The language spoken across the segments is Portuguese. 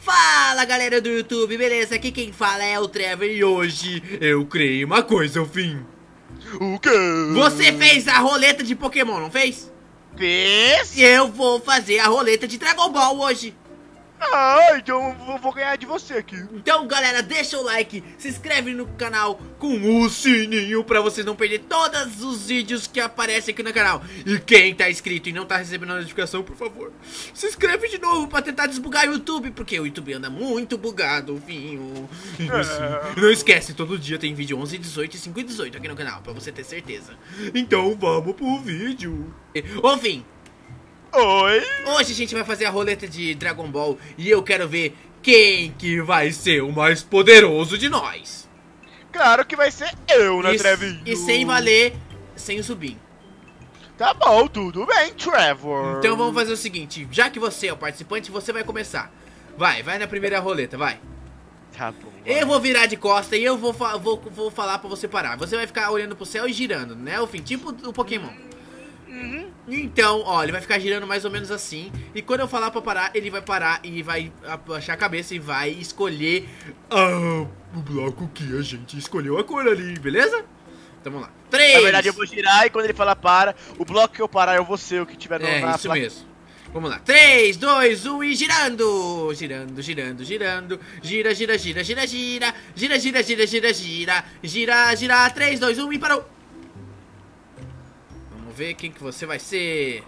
Fala galera do YouTube, beleza? Aqui quem fala é o Trevor e hoje eu criei uma coisa, fim. O quê? Você fez a roleta de Pokémon, não fez? fez? Eu vou fazer a roleta de Dragon Ball hoje. Ah, então eu vou ganhar de você aqui. Então, galera, deixa o like, se inscreve no canal com o sininho pra vocês não perder todos os vídeos que aparecem aqui no canal. E quem tá inscrito e não tá recebendo a notificação, por favor, se inscreve de novo pra tentar desbugar o YouTube, porque o YouTube anda muito bugado, vinho. Assim, não esquece, todo dia tem vídeo 11, 18 e 5 e 18 aqui no canal, pra você ter certeza. Então, vamos pro vídeo. Ô, Fim, Oi? Hoje a gente vai fazer a roleta de Dragon Ball e eu quero ver quem que vai ser o mais poderoso de nós. Claro que vai ser eu, né, Trevinho? e sem valer, sem o subir. Tá bom, tudo bem, Trevor. Então vamos fazer o seguinte, já que você é o participante, você vai começar. Vai, vai na primeira roleta, vai. Tá bom. Eu vou virar de costa e eu vou, vou, vou falar pra você parar. Você vai ficar olhando pro céu e girando, né, o fim, tipo o Pokémon. Uhum. Então, ó, ele vai ficar girando mais ou menos assim. E quando eu falar pra parar, ele vai parar e vai abaixar a cabeça e vai escolher ah, o bloco que a gente escolheu a cor ali, beleza? Então vamos lá. 3! Na verdade, eu vou girar e quando ele falar para, o bloco que eu parar eu vou ser o que tiver no É, na isso placa. mesmo. Vamos lá. 3, 2, 1 e girando! Girando, girando, girando. Gira, gira, gira, gira, gira. Gira, gira, gira, gira, gira. Gira, gira. 3, 2, 1 e parou! Vamos ver quem que você vai ser.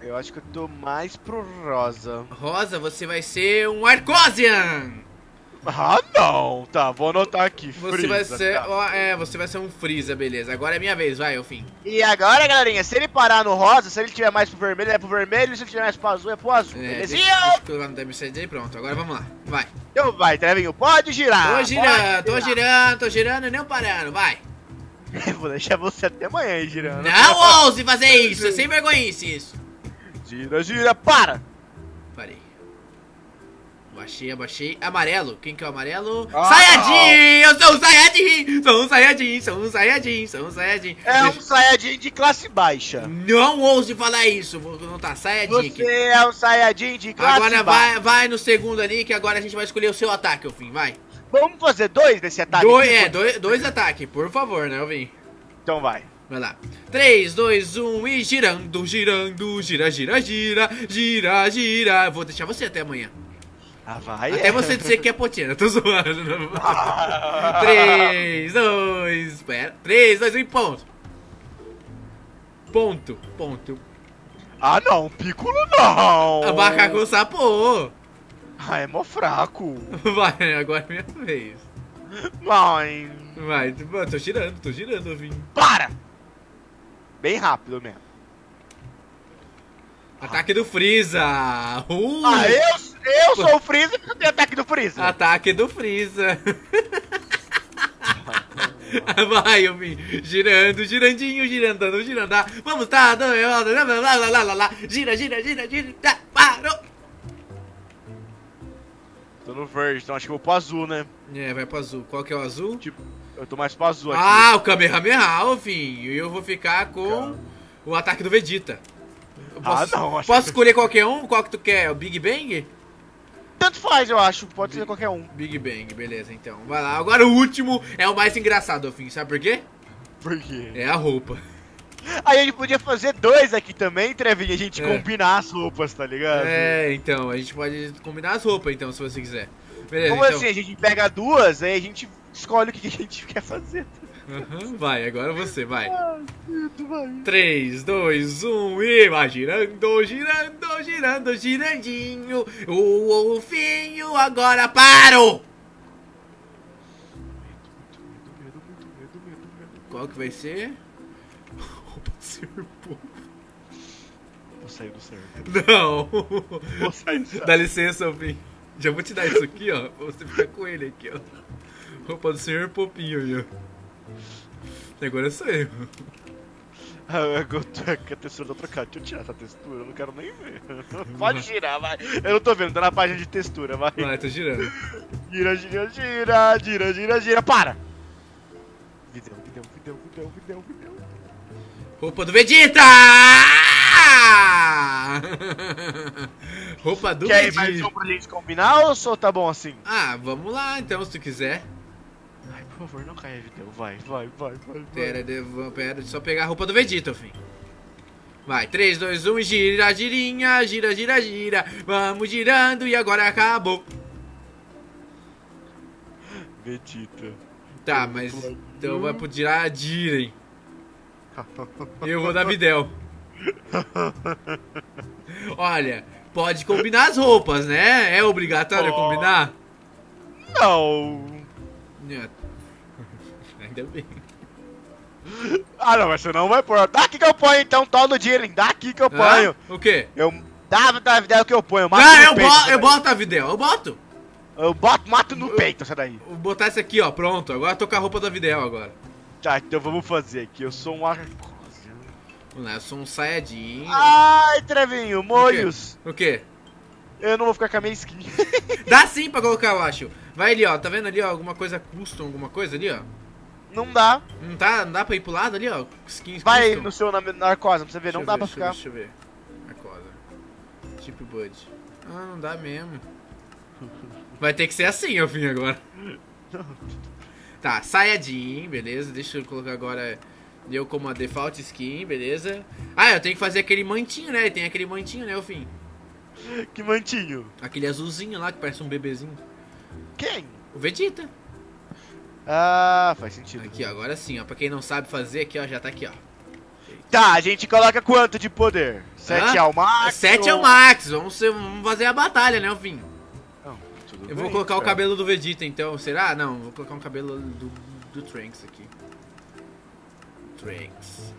Eu acho que eu tô mais pro rosa. Rosa, você vai ser um Arcosian! Ah, não. Tá, vou anotar aqui. Você vai Freeza, ser. tá. ó, é, você vai ser um Freeza, beleza. Agora é minha vez, vai, ao fim. E agora, galerinha, se ele parar no rosa, se ele tiver mais pro vermelho, é pro vermelho. Se ele tiver mais pro azul, é pro azul. É, deixa, Belezinha? deixa eu colocar no WCD e pronto. Agora vamos lá. Vai. Então vai, Trevinho, pode girar. tô girando, tô pode girando, tô girando e nem parando, vai. vou deixar você até amanhã girando. Não ouse fazer isso, é sem vergonhice isso. Gira, gira, para. Parei. Abaixei, abaixei. Amarelo. Quem que é o amarelo? Ah, Sayajin! Eu sou um Sayajin! Sou um Sayajin, sou um Sayajin, sou um Sayajin. É um Saiyajin de classe baixa. Não ouse falar isso. Vou anotar Sayajin Você aqui. é um Saiyajin de classe Agora baixa. vai, vai no segundo ali, que agora a gente vai escolher o seu ataque, fim. Vai. Vamos fazer dois desse ataque? Dois, é, dois, dois ataques, por favor, né, Alvin? Então vai. Vai lá. 3, 2, 1 e girando, girando, gira, gira, gira, gira, gira. Vou deixar você até amanhã. Ah, vai. Até você dizer que é potina, tô zoando. 3, 2, espera. 3, 2, 1 e ponto. Ponto, ponto. Ah, não, Piccolo não. Macaco sapo. Ah, é mó fraco. Vai, agora é minha vez. Mãe. Vai, mano, tô girando, tô girando, Vim. Para. Bem rápido mesmo. Ataque do Freeza. Uh, Ah, eu, eu sou o Freeza eu tenho ataque do Freeza. Ataque do Freeza. Vai, eu vim girando, girandinho, girando, girando. ah, Vamos, tá, lá, lá, lá, lá, lá, lá, lá. gira, gira, gira, gira, tá, parou. Tô no verde, então acho que eu vou pro azul, né? É, vai pro azul. Qual que é o azul? Tipo, eu tô mais pro azul aqui. Ah, o Kamehameha, filho. E eu vou ficar com o ataque do Vegeta. Eu Ah, posso, não, acho Posso que- escolher qualquer um? Qual que tu quer? O Big Bang? Tanto faz, eu acho. Pode ser qualquer um. Big Bang, beleza, então. Vai lá. Agora o último é o mais engraçado, fim. Sabe por quê? Por quê? É a roupa. Aí a gente podia fazer dois aqui também, Trevinha. A gente É. combinar as roupas, tá ligado? É, então, a gente pode combinar as roupas, então, se você quiser. Beleza, Como então. assim? A gente pega duas, aí a gente escolhe o que a gente quer fazer. Aham, vai, agora você, vai. Ah, vai. 3, 2, 1 e vai girando, girando, girando, girandinho. O ofinho agora parou! Qual que vai ser? De serpão. Vou sair do cerco. Não! Vou sair do cerco. Dá licença, Alvin. Já vou te dar isso aqui, ó. Pra você ficar com ele aqui, ó. Roupa do senhor Popinho ali, ó. Agora sou eu. Ah, eu tô com a textura da trocada. Deixa eu tirar essa textura, eu não quero nem ver. Pode girar, vai. Eu não tô vendo, tá na página de textura, vai. Vai, tô girando. Gira, gira, gira, gira, gira, gira. Para! Videu, videu, videu, videu, videu, videu. Roupa do Vegeta! roupa do Quer ir mais Vegeta. um pra gente combinar ou só tá bom assim? Ah, vamos lá então, se tu quiser. Ai, por favor, não caia, Videl. Vai, vai, vai, vai. Pera, devo- pera, só pegar a roupa do Vegeta, fim. Vai, 3, 2, 1, gira, girinha, gira, gira, gira. Vamos girando e agora acabou. Vegeta. Tá, mas então vai pro girar, girem. Eu vou dar Videl. Olha, pode combinar as roupas, né? É obrigatório Oh. combinar? Não. Ainda bem. Ah, não, mas você não vai pôr. Dá aqui que eu ponho então, todo dia? Dá aqui que eu ponho. Hã? O quê? Eu. Dá, dá, dá que eu ponho. Eu mato Não, eu, peito, bo eu boto a Videl, eu boto. Eu boto, mato no peito essa daí. Vou botar essa aqui, ó, pronto. Agora eu tô com a roupa da Videl agora. Tá, então vamos fazer aqui. Eu sou um lá, eu sou um Saiyajin. Ai, Trevinho, molhos. O quê? Eu não vou ficar com a minha skin. Dá sim pra colocar, eu acho. Vai ali, ó. Tá vendo ali, ó? Alguma coisa custom, alguma coisa ali, ó. não dá. Não tá? Não dá pra ir pro lado ali, ó? Skins Vai custom. no seu na narcose pra você ver, Deixa não eu dá ver, pra deixa ficar. Eu ver, deixa eu ver. Acorda. Tipo Bud. Ah, não dá mesmo. Vai ter que ser assim, ao fim agora. Tá, Saiyajin, beleza. Deixa eu colocar agora eu como a default skin, beleza. Ah, eu tenho que fazer aquele mantinho, né? Tem aquele mantinho, né, ao fim. Que mantinho. Aquele azulzinho lá que parece um bebezinho. Quem? O Vegeta. Ah, faz sentido. Aqui, ó, agora sim, ó. Pra quem não sabe fazer aqui, ó, já tá aqui, ó. Tá, a gente coloca quanto de poder? 7 Hã? ao max? 7 é o ou- max, vamos, ser- vamos fazer a batalha, né, ao. Não, tudo Eu vou bem, colocar o cara. cabelo do Vegeta então, será? Não, vou colocar um cabelo do, do Trunks aqui. Trunks.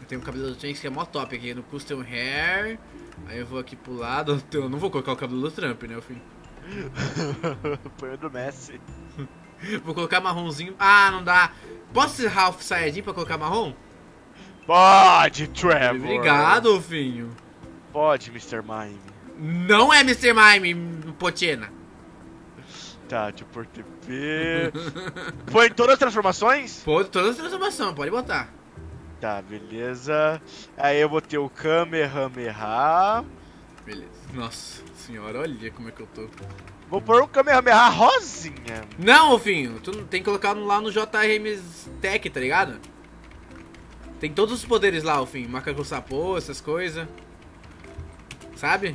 Eu tenho um cabelo do Trunks que é mó top aqui no Custom Hair. Aí eu vou aqui pro lado. Eu não vou colocar o cabelo do Trump, né, ao fim. Põe o do Messi. Vou colocar marronzinho. Ah, não dá. Posso ser Ralph Saiyajin pra colocar marrom? Pode, Trevor. Obrigado, Ofinho. Pode, Mr. Mime. Não é Mr. Mime, Pochena. Tá, eu pôr TP. Põe todas as transformações? Pode, todas as transformações, pode botar. Tá, beleza. Aí eu vou ter o Kamehameha. Beleza. Nossa senhora, olha como é que eu tô. Vou pôr o Kamehameha rosinha. Não, Ofinho, tu tem que colocar lá no JRMs Tech, tá ligado? Tem todos os poderes lá, Ofinho. Macaco sapô, essas coisas. Sabe?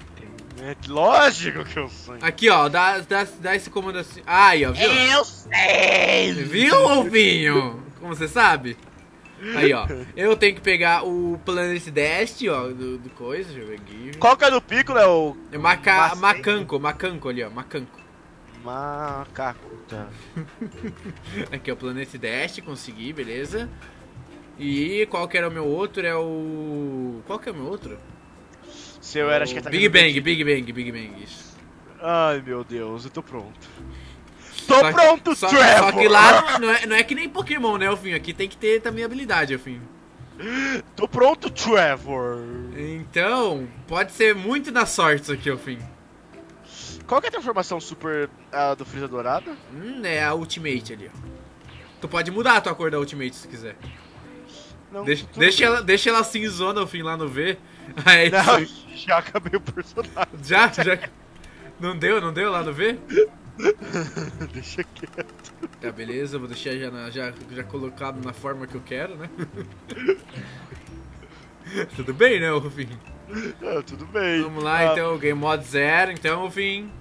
É lógico que eu sou. Aqui, ó, dá, dá, dá esse comando assim. Ah, aí, ó, viu? Eu sei! Viu, Ofinho? Como você sabe? Aí, ó. Eu tenho que pegar o Planet Dest, ó, do, do coisa. Deixa eu ver aqui. Qual que é do Piccolo? É o É maca, macanco, macanco ali, ó, macanco. macaco, tá. Aqui o Planet Dash, consegui, beleza. E qual que era o meu outro? É o. Qual que é o meu outro? Seu era, acho que tá Big Bang, Big Bang, Big Bang. Isso. Ai, meu Deus, eu tô pronto. Tô Só que- pronto, só, Trevor! só que lá não é, não é que nem Pokémon, né, Elfinho? Aqui tem que ter também habilidade, Elfinho. Tô pronto, Trevor! Então, pode ser muito na sorte isso aqui, Elfinho. Qual que é a transformação super ah, do Freeza Dourada? Hum, é a Ultimate ali, ó. Tu pode mudar a tua cor da Ultimate se quiser. Não, Deixa, deixa, ela, deixa ela cinzona, Elfinho, lá no V. Aí, Não, já acabei o personagem. já, já. Não deu, não deu lá no V? Deixa quieto. Tá, beleza, vou deixar já, na- já, já colocado na forma que eu quero, né? Tudo bem, né, Rufinho? Ah, tudo bem. Vamos lá, Ah, então, Game Mode 0, então, Rufinho.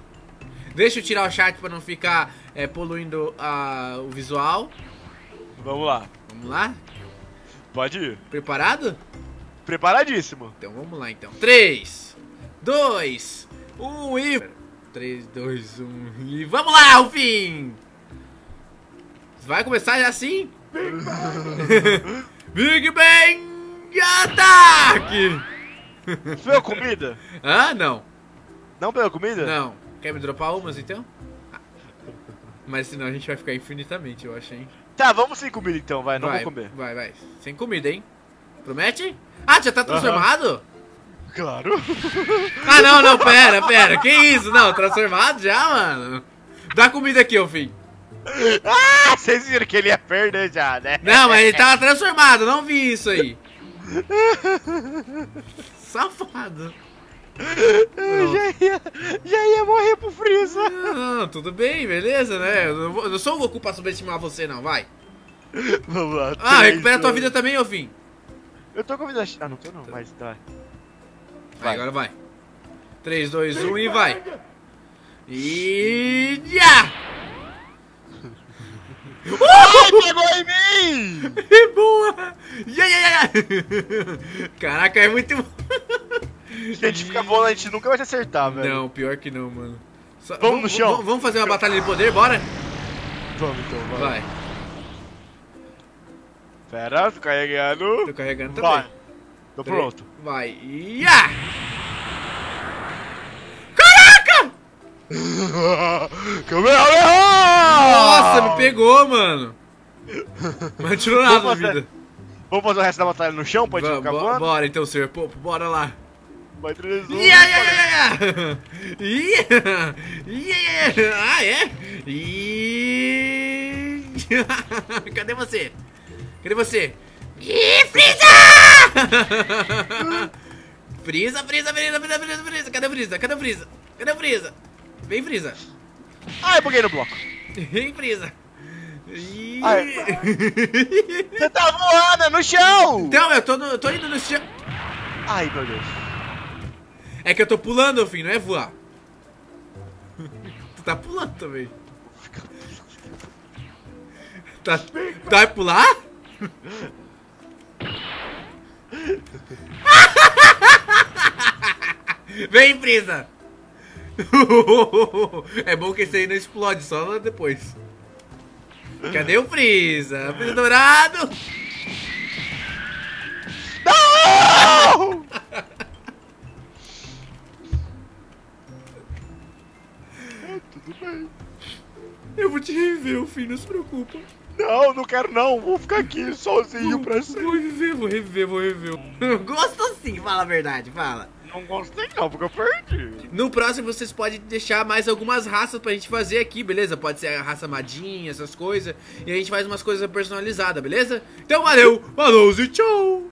Deixa eu tirar o chat pra não ficar é, poluindo ah, o visual. Vamos lá. Vamos lá? Pode ir. Preparado? Preparadíssimo. Então vamos lá, então. 3, 2, 1 e... 3, 2, 1 e... Vamos lá, Rufinho! Vai começar já assim? Big Bang Ataque! Pegou comida? Ah, não. Não pegou comida? Não. Quer me dropar umas então? Ah. Mas senão a gente vai ficar infinitamente, eu acho, hein? Tá, vamos sem comida então, vai, não vai, vou comer. Vai, vai. Sem comida, hein? Promete? Ah, já tá transformado? Claro. Ah, não, não, pera, pera. Que isso? Não, transformado já, mano? Dá comida aqui, ô filho. ah, vocês viram que ele ia perder já, né? Não, mas ele tava transformado, não vi isso aí. Safado. Eu já ia, já ia morrer pro Freeza. Não, tudo bem, beleza, né? Eu não, vou- eu não sou o Goku pra subestimar você, não, vai. Vamos lá. Ah, recupera a tua dois. vida também, ô fim. Eu tô com a vida. Ah, não tô não, mas tá. Vai, Vai. agora vai. 3, 2, 1 e vai. E. Já! Ai, pegou em mim! Que boa! Ya, ya, ya. Caraca, é muito bom. Se a gente ficar bom, a gente nunca vai se acertar, velho. Não, pior que não, mano. Só- Vamos no chão. Vamos, vamos fazer uma batalha de poder, bora? Vamos então, vai. Vai. Pera, tô carregando. Tô carregando também. Vai. Tô pronto. Vai. Ya! Caraca! Nossa, me pegou, mano. Mas tirou nada da fazer- vida. Vamos fazer o resto da batalha no chão pra gente ficar voando? bora então, senhor Popo, bora lá. Vai, 3, 1. Ya, ya, ya, ya, ya. Ya, ya, ya. Ah, é? E... Cadê você? Cadê você? Ih, Frieza! Frieza, Frieza, Frieza, Frieza, Frieza, Frieza. Cadê o Frieza? Cadê o Frieza? Cadê o? Vem, Frieza. Ai, buguei no bloco. Vem. Ih. Ai. Você tá voando é no chão! Então, eu tô, no- eu tô indo no chão. Ai, meu Deus. É que eu tô pulando, filho, não é voar. tu tá pulando também. Tá, tá vai pular? Vem, Brisa! é bom que esse aí não explode, só depois. Cadê o Brisa? Brisa dourado! Não! É, tudo bem. Eu vou te reviver, filho, não se preocupa. Não, não quero não. Vou ficar aqui sozinho pra sempre. Vou reviver, vou reviver, vou reviver. Gosto sim, fala a verdade, fala. Não gostei não, porque eu perdi. No próximo vocês podem deixar mais algumas raças pra gente fazer aqui, beleza? Pode ser a raça madinha, essas coisas. E a gente faz umas coisas personalizadas, beleza? Então valeu, falou e tchau!